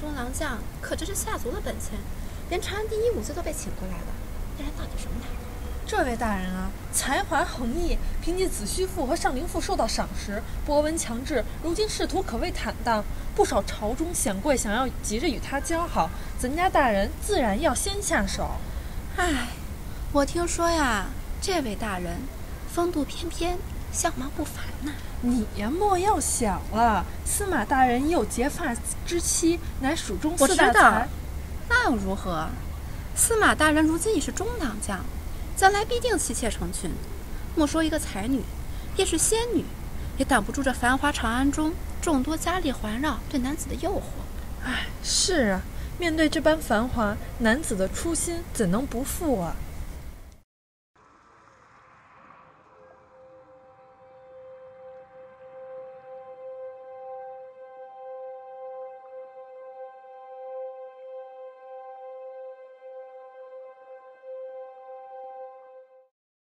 中郎将，可真是下足了本钱，连长安第一武罪都被请过来了。那人到底什么来头？这位大人啊，才华横溢，凭借子虚赋和上林赋受到赏识，博闻强志，如今仕途可谓坦荡。不少朝中显贵想要急着与他交好，咱家大人自然要先下手。唉，我听说呀，这位大人风度翩翩，相貌不凡呐。你呀，莫要想了。司马大人已有结发之妻，乃蜀中四大才。那又如何？司马大人如今已是中郎将，将来必定妻妾成群。莫说一个才女，便是仙女，也挡不住这繁华长安中。众多佳丽环绕，对男子的诱惑。唉，是啊，面对这般繁华，男子的初心怎能不负啊？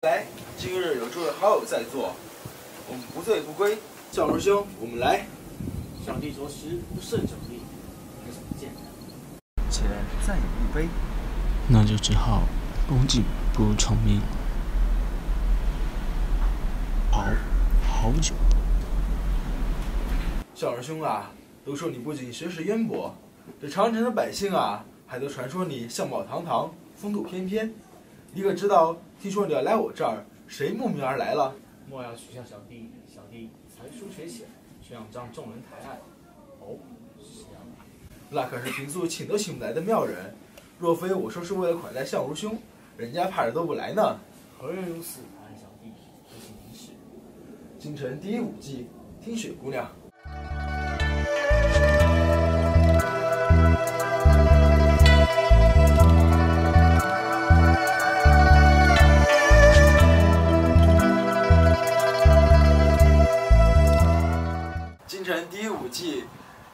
来，今日有诸位好友在座，我们不醉不归。教师兄，我们来。小弟着实不胜酒力？且再饮一杯。那就只好恭敬不如从命。好，好酒。小师兄啊，都说你不仅学识渊博，这长城的百姓啊，还都传说你相貌堂堂，风度翩翩。你可知道？听说你要来我这儿，谁慕名而来了？莫要取笑小弟，小弟才疏学浅。这样让众人抬爱。哦，是这样。那可是平素请都请不来的妙人。若非我说是为了款待相如兄，人家怕是都不来呢。何人如此抬小弟？不请明示。京城第一舞伎，听雪姑娘。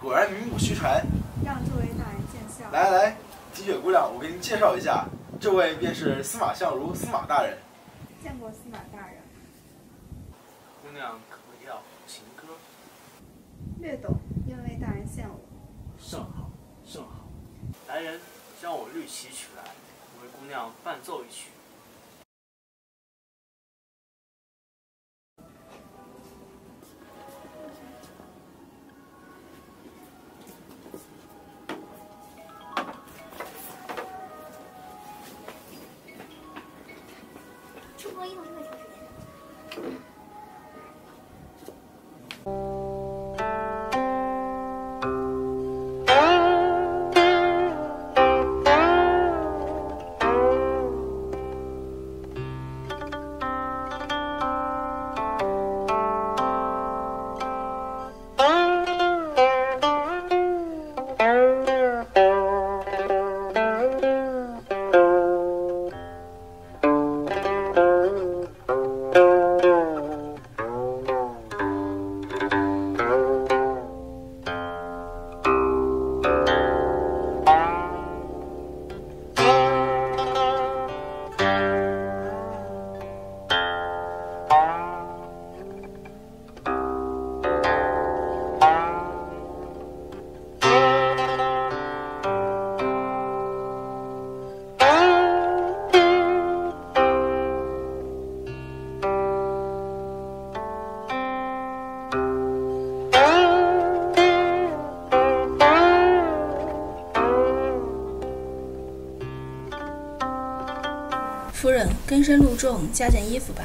果然名不虚传，让这位大人见笑。来来，积雪姑娘，我给您介绍一下，这位便是司马相如，司马大人。见过司马大人。姑娘可要情歌？略懂，愿为大人献舞。甚好，甚好。来人，将我绿旗取来，为姑娘伴奏一曲。Spoiling. 深路重，加件衣服吧。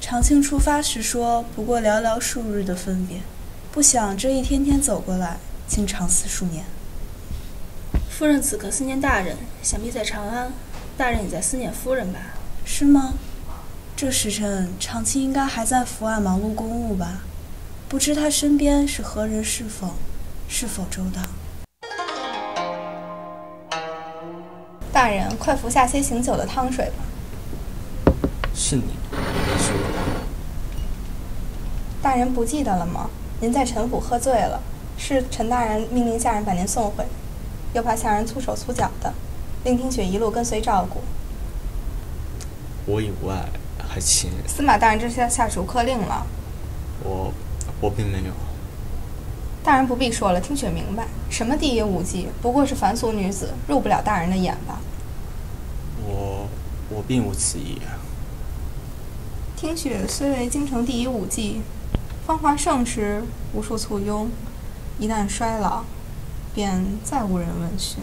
长庆出发时说，不过寥寥数日的分别，不想这一天天走过来，竟长思数年。夫人此刻思念大人，想必在长安；大人也在思念夫人吧？是吗？这时辰，长清应该还在伏案忙碌公务吧？不知他身边是何人是否，是否周到？大人，快服下些醒酒的汤水吧。是你，是我。大人不记得了吗？您在陈府喝醉了，是陈大人命令下人把您送回，又怕下人粗手粗脚的，令听雪一路跟随照顾。我以外还请。司马大人这下下逐客令了。我，我并没有。大人不必说了，听雪明白，什么第一舞姬，不过是凡俗女子入不了大人的眼吧。我我并无此意。听雪虽为京城第一武技，芳华盛时无数簇拥，一旦衰老，便再无人问讯。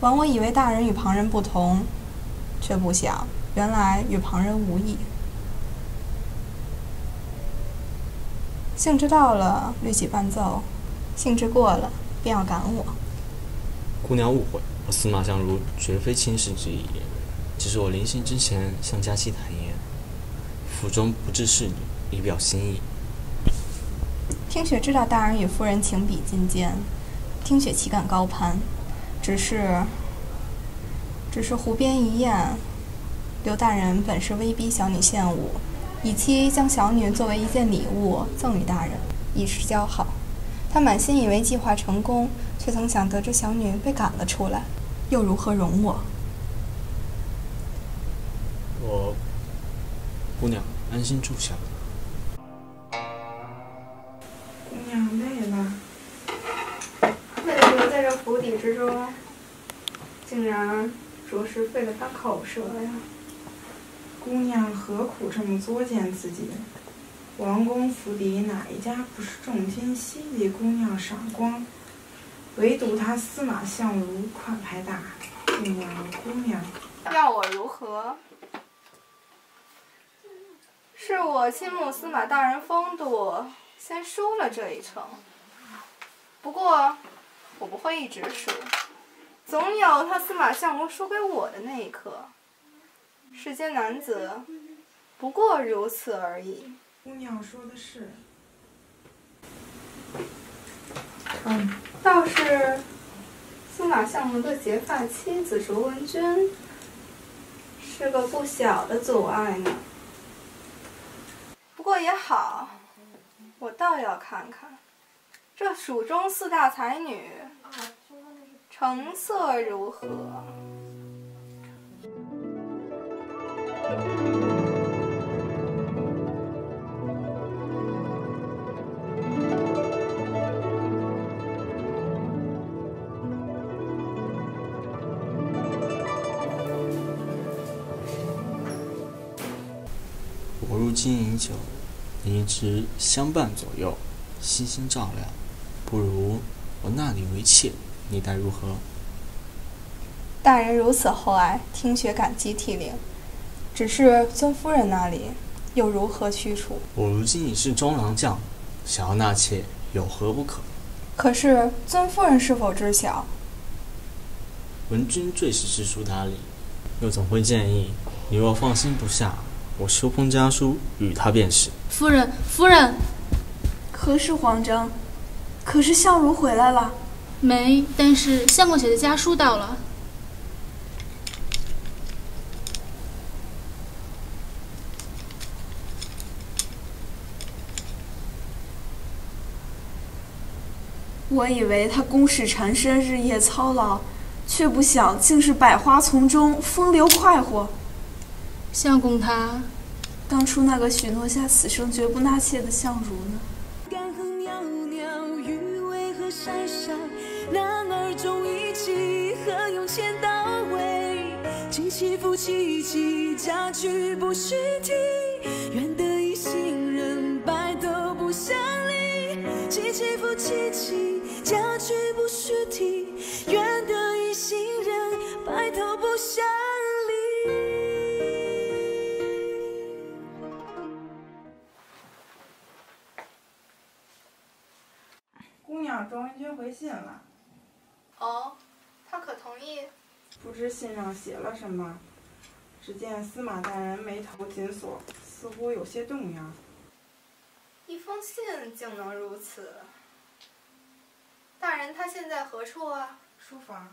枉我以为大人与旁人不同，却不想原来与旁人无异。兴致到了，略起伴奏；兴致过了，便要赶我。姑娘误会，我司马相如绝非轻视之意，只是我临行之前向佳期坦言，府中不置侍女，以表心意。听雪知道大人与夫人情比金坚，听雪岂敢高攀？只是，只是湖边一宴，刘大人本是威逼小女献舞。以期将小女作为一件礼物赠与大人，以示交好。他满心以为计划成功，却曾想得知小女被赶了出来，又如何容？我，姑娘安心住下。姑娘累了，为了留在这府邸之中，竟然着实费了大口舌呀。姑娘何苦这么作践自己？王公府邸哪一家不是重金稀给姑娘赏光？唯独他司马相如款牌大，敬仰姑娘。要我如何？是我倾慕司马大人风度，先输了这一程。不过，我不会一直输，总有他司马相如输给我的那一刻。世间男子，不过如此而已。姑娘说的是。嗯，倒是司马相如的结发妻子卓文君，是个不小的阻碍呢。也好，我倒要看看，这蜀中四大才女，成色如何。我如今饮酒，一直相伴左右，悉心照料，不如我纳你为妾，你待如何？大人如此厚爱，听雪感激涕零。只是尊夫人那里又如何驱除？我如今已是中郎将，想要纳妾有何不可？可是尊夫人是否知晓？闻君最是知书达理，又怎会建议你若放心不下，我修封家书与他便是。夫人，夫人，何事慌张？可是相如回来了？没，但是相公写的家书到了。我以为他公事缠身，日夜操劳，却不想竟是百花丛中风流快活。相公他，当初那个许诺下此生绝不纳妾的相如呢？干哼袅袅，余为何晒晒？男儿重义气，何用钱到位？今夕夫妻妻，嫁娶不须啼，愿得一心人，白头不相离。妻妻夫妻妻，嫁娶不须提，庄文君回信了。哦，他可同意？不知信上写了什么。只见司马大人眉头紧锁，似乎有些动摇。一封信竟能如此？大人他现在何处啊？书房。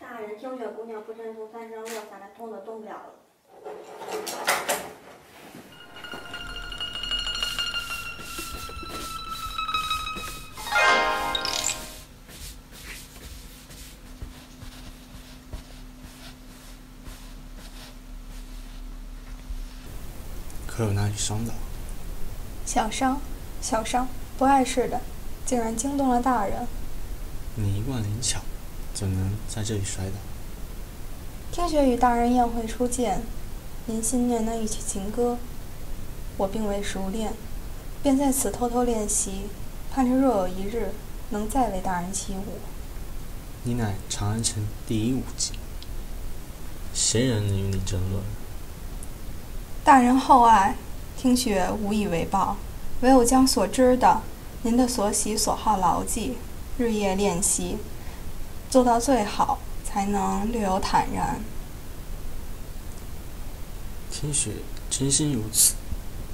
大人，听雪姑娘不慎从山上落下来，痛得动不了了。可有哪里伤到？小伤，小伤，不碍事的，竟然惊动了大人。你一贯灵巧，怎能在这里摔倒？听雪与大人宴会初见，您心念那一曲情歌，我并未熟练，便在此偷偷练习，盼着若有一日能再为大人起舞。你乃长安城第一舞姬，谁人能与你争论？大人厚爱，听雪无以为报，唯有将所知的、您的所喜所好牢记，日夜练习，做到最好，才能略有坦然。听雪真心如此，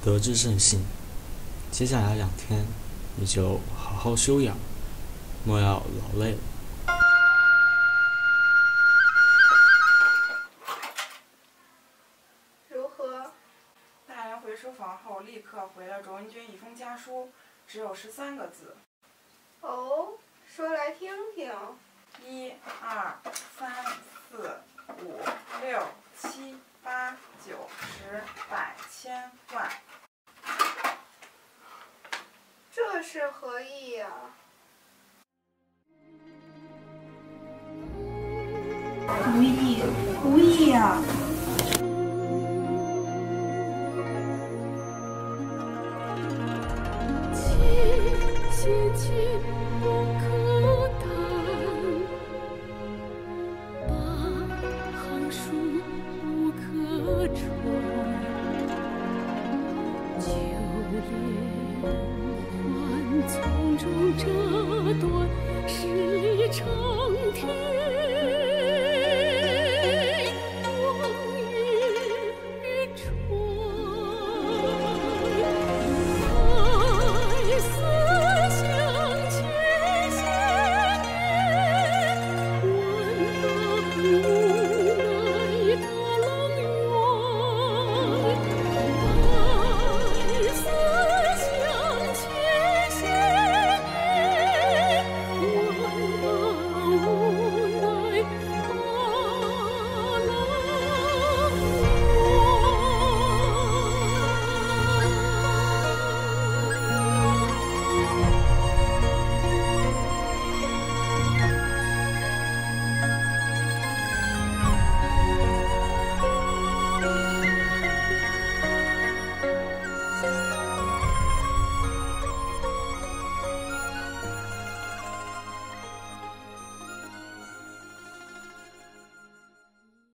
得之甚幸。接下来两天，你就好好休养，莫要劳累了。后，立刻回了卓文君一封家书，只有十三个字。哦，说来听听。一、二、三、四、五、六、七、八、九、十、百、千、万。这是何意呀、无意，无意呀！切连环从中折断，十里长天。